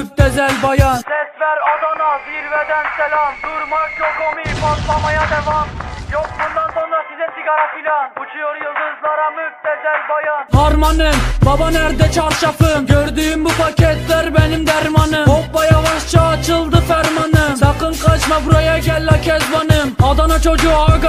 müptezel bayan. Ses ver Adana zirveden selam. Durmak yok omi patlamaya devam. Yok bundan sonra size sigara filan. Uçuyor yıldızlara müptezel bayan. Harmanım baba nerede çarşafım? Gördüğüm bu paketler benim dermanım. Hoppa yavaşça açıldı fermanım. Sakın kaçma buraya gel la kezbanım. Adana çocuğu aga